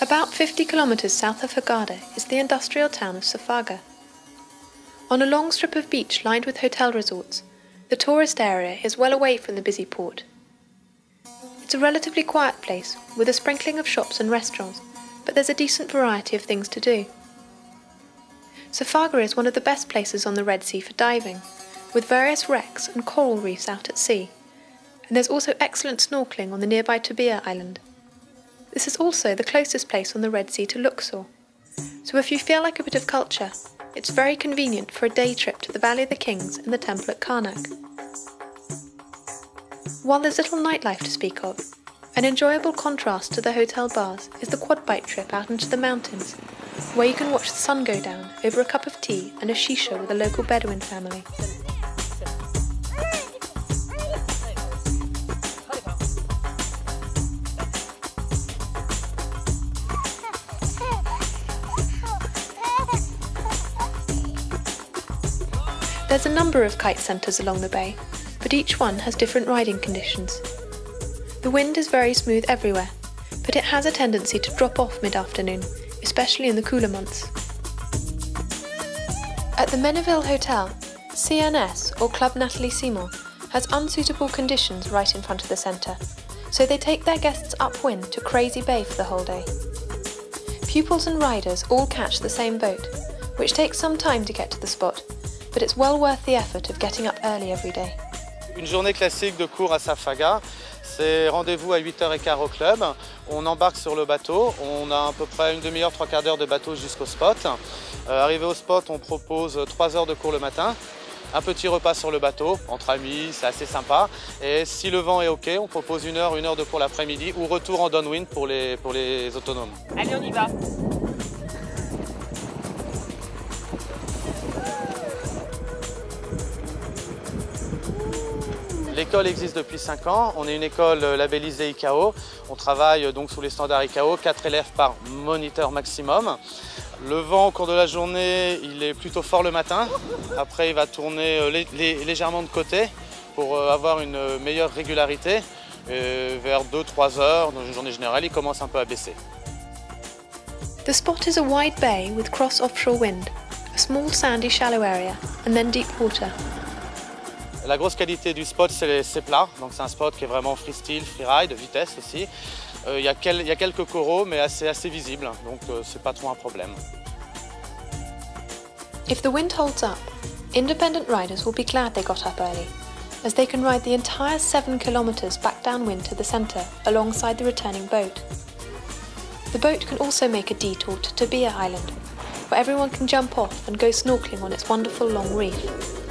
About 50 kilometres south of Hurghada is the industrial town of Safaga. On a long strip of beach lined with hotel resorts, the tourist area is well away from the busy port. It's a relatively quiet place with a sprinkling of shops and restaurants, but there's a decent variety of things to do. Safaga is one of the best places on the Red Sea for diving, with various wrecks and coral reefs out at sea, and there's also excellent snorkeling on the nearby Tobia island. This is also the closest place on the Red Sea to Luxor, so if you feel like a bit of culture, it's very convenient for a day trip to the Valley of the Kings and the temple at Karnak. While there's little nightlife to speak of, an enjoyable contrast to the hotel bars is the quad bike trip out into the mountains, where you can watch the sun go down over a cup of tea and a shisha with a local Bedouin family. There's a number of kite centres along the bay, but each one has different riding conditions. The wind is very smooth everywhere, but it has a tendency to drop off mid afternoon, especially in the cooler months. At the Menaville Hotel, CNS or Club Nathalie Simon has unsuitable conditions right in front of the centre, so they take their guests upwind to Crazy Bay for the whole day. Pupils and riders all catch the same boat, which takes some time to get to the spot, but it's well worth the effort of getting up early every day. Une journée classique de cours à Safaga, c'est rendez-vous à 8h15 au club. On embarque sur le bateau, on a à peu près une demi-heure, trois quarts d'heure de bateau jusqu'au spot. Euh, arrivé au spot, on propose 3 heures de cours le matin, un petit repas sur le bateau, entre amis, c'est assez sympa. Et si le vent est OK, on propose une heure, une heure de cours l'après-midi ou retour en downwind pour les, pour les autonomes. Allez, on y va L'école existe depuis 5 ans. On est une école labellisée ICAO. On travaille donc sous les standards ICAO, 4 élèves par moniteur maximum. Le vent au cours de la journée, il est plutôt fort le matin. Après, il va tourner euh, légèrement de côté pour euh, avoir une meilleure régularité. Vers 2-3 heures, dans une journée générale, il commence un peu à baisser. The spot is a wide bay with cross offshore wind, a small sandy shallow area, and then deep water. La grosse qualité du spot, c'est ses plats. Donc c'est un spot qui est vraiment freestyle, freeride, vitesse aussi. Euh, il y, a quelques coraux, mais assez, assez visibles, donc euh, c'est pas trop un problème. If the wind holds up, independent riders will be glad they got up early, as they can ride the entire 7 kilometres back downwind to the centre alongside the returning boat. The boat can also make a detour to Tobia Island, where everyone can jump off and go snorkeling on its wonderful long reef.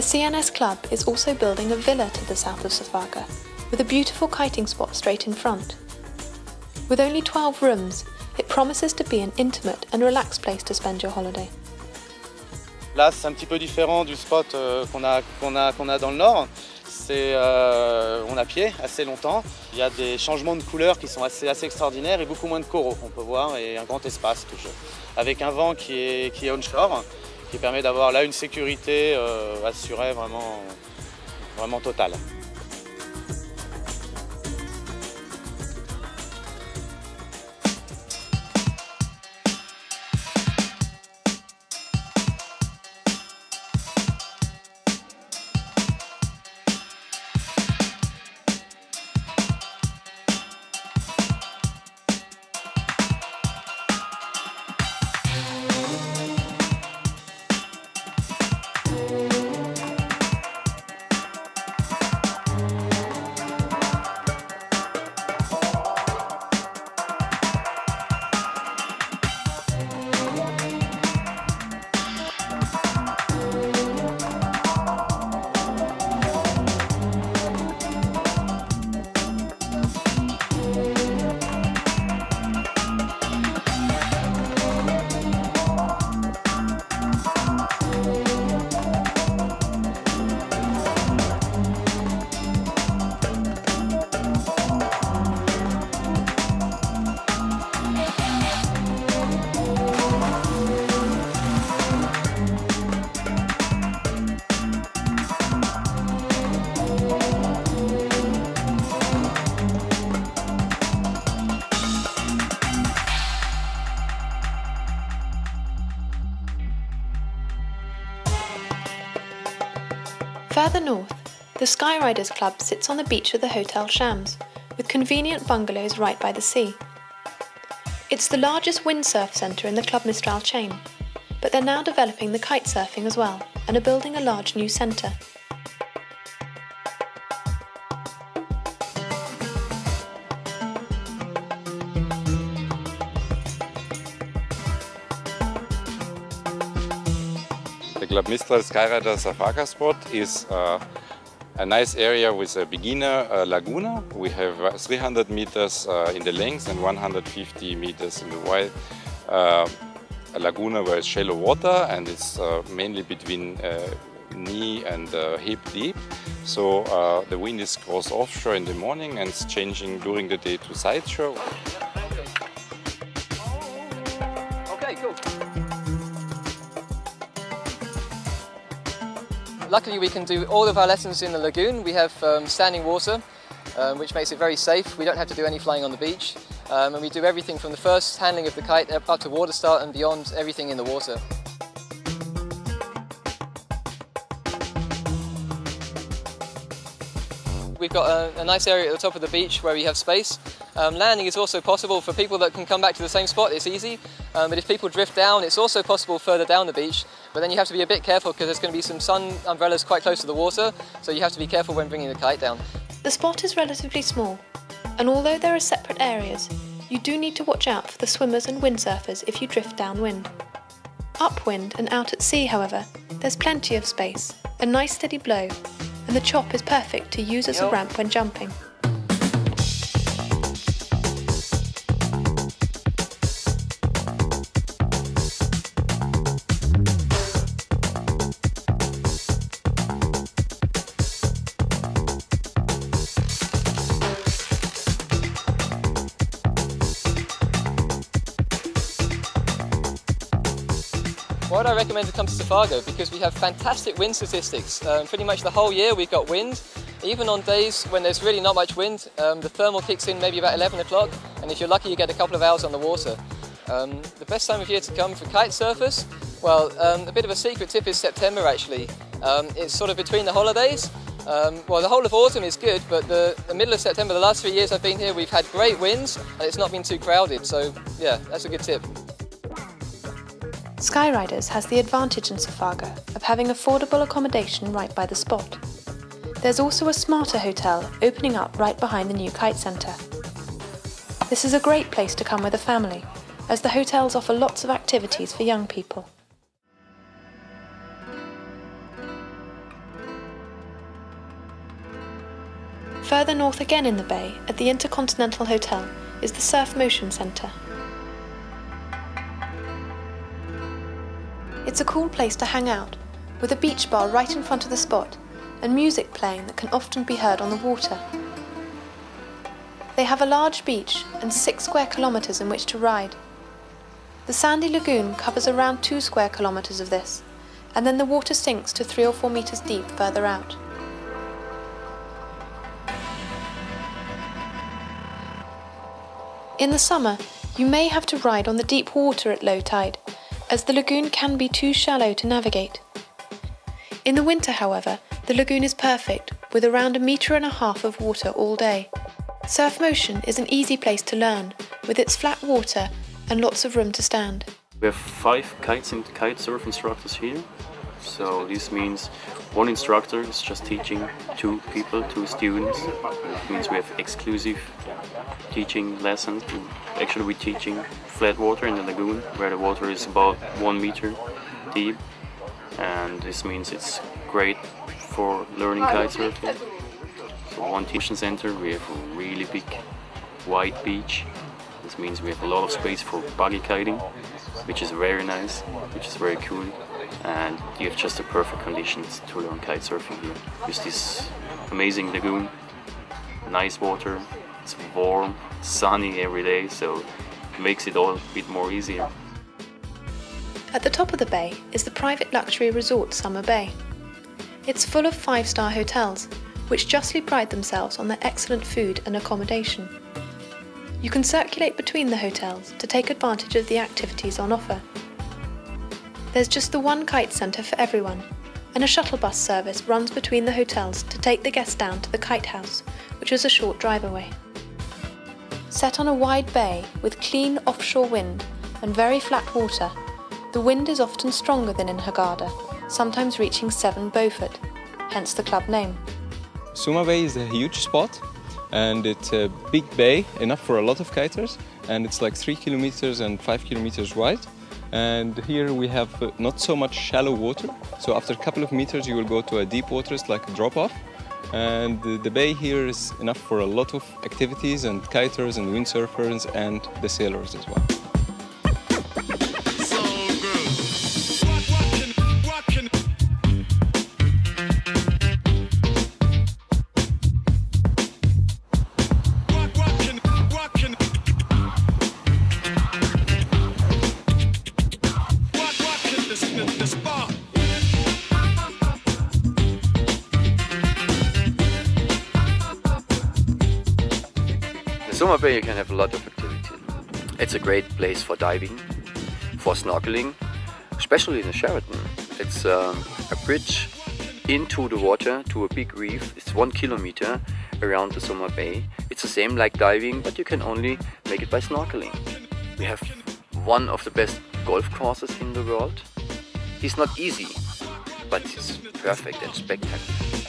The CNS Club is also building a villa to the south of Safaga, with a beautiful kiting spot straight in front. With only 12 rooms, it promises to be an intimate and relaxed place to spend your holiday. Là, c'est un petit peu différent du spot euh, qu'on a, qu'on a, qu'on a dans le nord. C'est, euh, on a pied assez longtemps. Il y a des changements de couleurs qui sont assez, assez extraordinaires et beaucoup moins de coraux, on peut voir, et un grand espace toujours. Avec un vent qui est, qui est onshore, qui permet d'avoir là une sécurité euh, assurée vraiment, vraiment totale. The Skyriders Club sits on the beach of the Hotel Shams, with convenient bungalows right by the sea. It's the largest windsurf centre in the Club Mistral chain, but they're now developing the kite surfing as well and are building a large new centre. The Club Mistral Skyrider Safaga spot is uh, a nice area with a beginner uh, laguna. We have uh, 300 meters uh, in the length and 150 meters in the wide. Uh, a laguna where it's shallow water and it's uh, mainly between knee and hip deep. So the wind is cross offshore in the morning and it's changing during the day to side shore. Luckily we can do all of our lessons in the lagoon. We have um, standing water, um, which makes it very safe. We don't have to do any flying on the beach. Um, and we do everything from the first handling of the kite up to water start and beyond, everything in the water. We've got a, a, nice area at the top of the beach where we have space. Um, landing is also possible for people that can come back to the same spot, it's easy. Um, but if people drift down, it's also possible further down the beach. But then you have to be a bit careful because there's going to be some sun umbrellas quite close to the water, so you have to be careful when bringing the kite down. The spot is relatively small, and although there are separate areas, you do need to watch out for the swimmers and windsurfers if you drift downwind. Upwind and out at sea, however, there's plenty of space, a nice steady blow, and the chop is perfect to use as a ramp when jumping. Why would I recommend to come to Safaga? Because we have fantastic wind statistics. Um, pretty much the whole year we've got wind. Even on days when there's really not much wind, um, the thermal kicks in maybe about 11 o'clock, and if you're lucky you get a couple of hours on the water. Um, the best time of year to come for kite surfers? Well, um, a bit of a secret tip is September actually. Um, it's sort of between the holidays. Um, well, the whole of autumn is good, but the, the middle of September, the last three years I've been here, we've had great winds, and it's not been too crowded, so yeah, that's a good tip. Skyriders has the advantage in Safaga of having affordable accommodation right by the spot. There's also a smarter hotel opening up right behind the new kite centre. This is a great place to come with a family, as the hotels offer lots of activities for young people. Further north again in the bay, at the Intercontinental Hotel, is the Surfmotion Centre. It's a cool place to hang out, with a beach bar right in front of the spot and music playing that can often be heard on the water. They have a large beach and six square kilometres in which to ride. The sandy lagoon covers around two square kilometres of this, and then the water sinks to three or four metres deep further out. In the summer, you may have to ride on the deep water at low tide, as the lagoon can be too shallow to navigate. In the winter, however, the lagoon is perfect, with around a metre and a half of water all day. Surfmotion is an easy place to learn, with its flat water and lots of room to stand. We have five kites and kite surf instructors here. So this means one instructor is just teaching two people, two students. It means we have exclusive teaching lessons. Actually we're teaching flat water in the lagoon where the water is about one meter deep and this means it's great for learning kitesurfing. So one teaching center we have a really big wide beach. This means we have a lot of space for buggy kiting which is very nice, which is very cool and you have just the perfect conditions to learn kite surfing here. There's this amazing lagoon, nice water, it's warm, sunny every day, so it makes it all a bit more easier. At the top of the bay is the private luxury resort Soma Bay. It's full of five-star hotels, which justly pride themselves on their excellent food and accommodation. You can circulate between the hotels to take advantage of the activities on offer. There's just the one kite centre for everyone, and a shuttle bus service runs between the hotels to take the guests down to the Kite House, which is a short drive away. Set on a wide bay with clean offshore wind and very flat water, the wind is often stronger than in Hurghada, sometimes reaching 7 Beaufort, hence the club name. Soma Bay is a huge spot and it's a big bay, enough for a lot of kiters, and it's like 3 kilometers and 5 kilometers wide. And here we have uh, not so much shallow water, so after a couple of meters you will go to a deep water, it's like a drop off. And the, bay here is enough for a lot of activities and kiters and windsurfers and the sailors as well. Soma Bay you can have a lot of activity. It's a great place for diving, for snorkeling, especially in the Sheraton. It's um, a bridge into the water to a big reef. It's one kilometer around the Soma Bay. It's the same like diving, but you can only make it by snorkeling. We have one of the best golf courses in the world. It's not easy, but it's perfect and spectacular.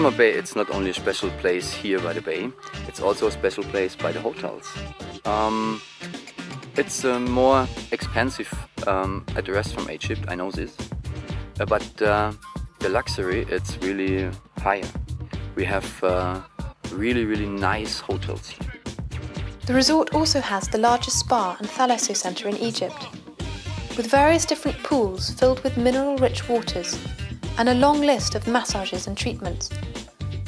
Soma Bay, it's not only a special place here by the bay, it's also a special place by the hotels. Um, it's uh, more expensive um, rest from Egypt, I know this, uh, but uh, the luxury, it's really higher. We have uh, really, really nice hotels here. The resort also has the largest spa and thalasso centre in Egypt, with various different pools filled with mineral rich waters and a long list of massages and treatments.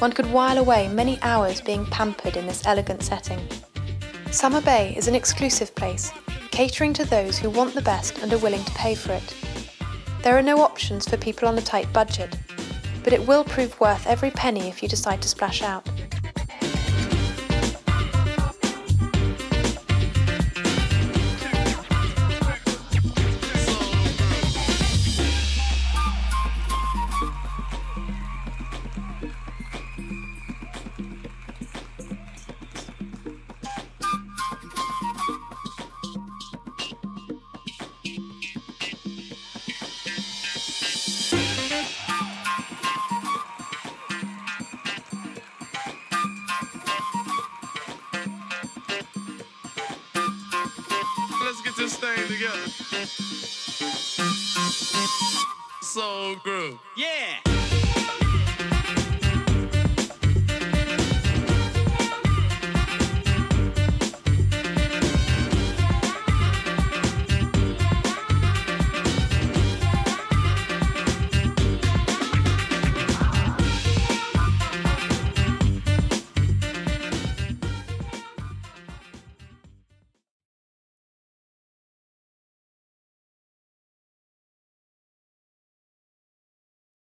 One could while away many hours being pampered in this elegant setting. Soma Bay is an exclusive place, catering to those who want the best and are willing to pay for it. There are no options for people on a tight budget, but it will prove worth every penny if you decide to splash out. Soul Groove. Yeah.